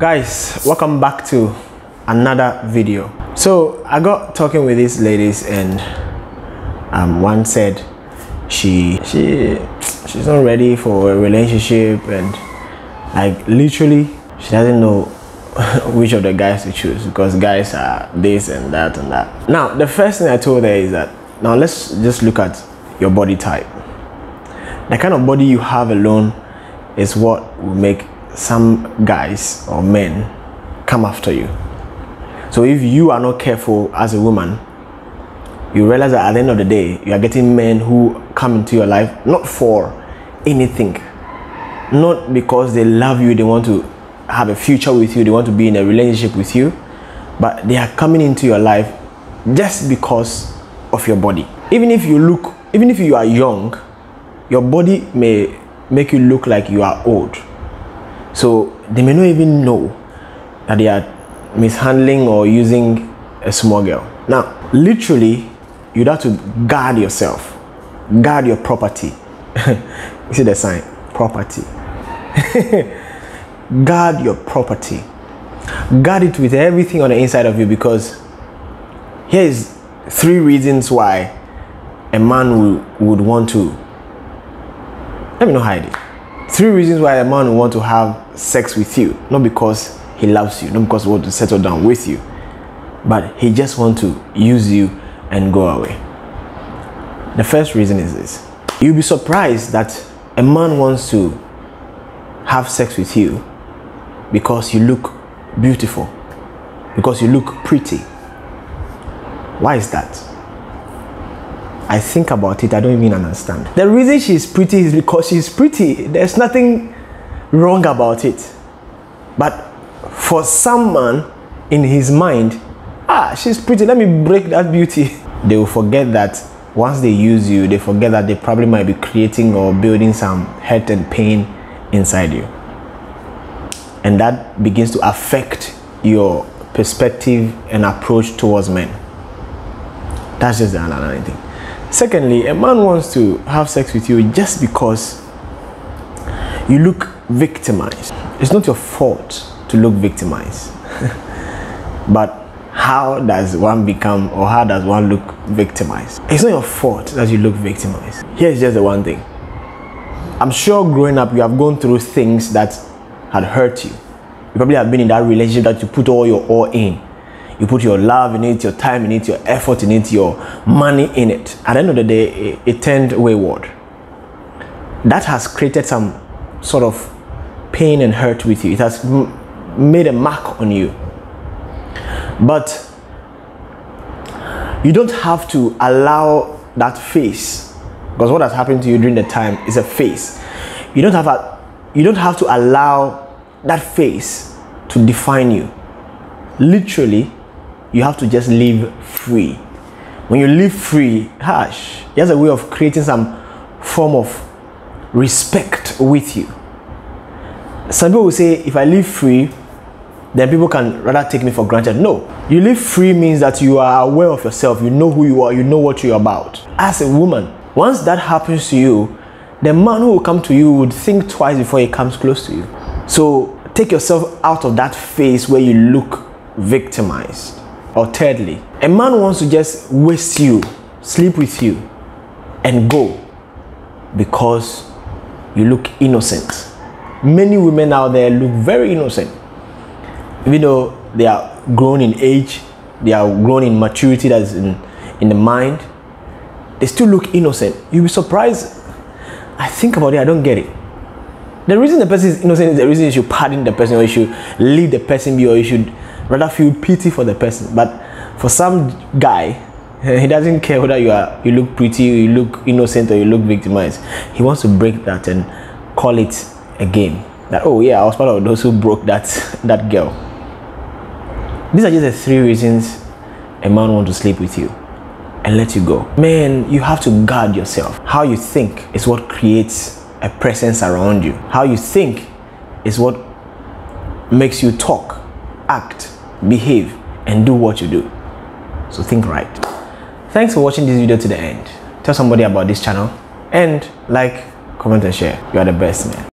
guys welcome back to another video. So i got talking with these ladies and um, one said she she she's not ready for a relationship and like literally she doesn't know which of the guys to choose because guys are this and that and that. Now the first thing i told her is that now let's just look at your body type. The kind of body you have alone is what will make some guys or men come after you. So if you are not careful as a woman you realize that at the end of the day you are getting men who come into your life not for anything not because they love you they want to have a future with you they want to be in a relationship with you but they are coming into your life just because of your body. Even if you look even if you are young your body may make you look like you are old so they may not even know that they are mishandling or using a small girl. Now literally you'd have to guard yourself. Guard your property. You see the sign? Property. Guard your property. Guard it with everything on the inside of you because here is three reasons why a man would, would want to let me not hide it three reasons why a man would want to have sex with you. Not because he loves you not because he wants to settle down with you but he just want to use you and go away. The first reason is this. You'll be surprised that a man wants to have sex with you because you look beautiful because you look pretty. Why is that I think about it, I don't even understand. The reason she's pretty is because she's pretty. There's nothing wrong about it. But for some man in his mind, ah, she's pretty, let me break that beauty. They will forget that once they use you, they forget that they probably might be creating or building some hurt and pain inside you. And that begins to affect your perspective and approach towards men. That's just the another thing. Secondly, a man wants to have sex with you just because you look victimized. It's not your fault to look victimized. but how does one become or how does one look victimized? It's not your fault that you look victimized. Here's just the one thing. I'm sure growing up you have gone through things that had hurt you. You probably have been in that relationship that you put all your all in you put your love in it, your time in it, your effort in it, your money in it. At the end of the day, it, it turned wayward. That has created some sort of pain and hurt with you. It has made a mark on you. But you don't have to allow that face because what has happened to you during the time is a face. You don't have a, you don't have to allow that face to define you. Literally, you have to just live free. When you live free, hush, there's a way of creating some form of respect with you. Some people will say, if I live free, then people can rather take me for granted. No, you live free means that you are aware of yourself, you know who you are, you know what you're about. As a woman, once that happens to you, the man who will come to you would think twice before he comes close to you. So take yourself out of that phase where you look victimized. Or thirdly, a man wants to just waste you, sleep with you, and go because you look innocent. Many women out there look very innocent. Even though they are grown in age, they are grown in maturity that's in, in the mind, they still look innocent. You'll be surprised. I think about it, I don't get it. The reason the person is innocent is the reason you should pardon the person or you should leave the person be or you should rather feel pity for the person. But for some guy, he doesn't care whether you are you look pretty, you look innocent, or you look victimized. He wants to break that and call it a game. That oh yeah, I was part of those who broke that that girl. These are just the three reasons a man wants to sleep with you and let you go. Man, you have to guard yourself. How you think is what creates a presence around you. How you think is what makes you talk, act, behave, and do what you do. So think right. Thanks for watching this video to the end. Tell somebody about this channel and like, comment and share. You are the best man.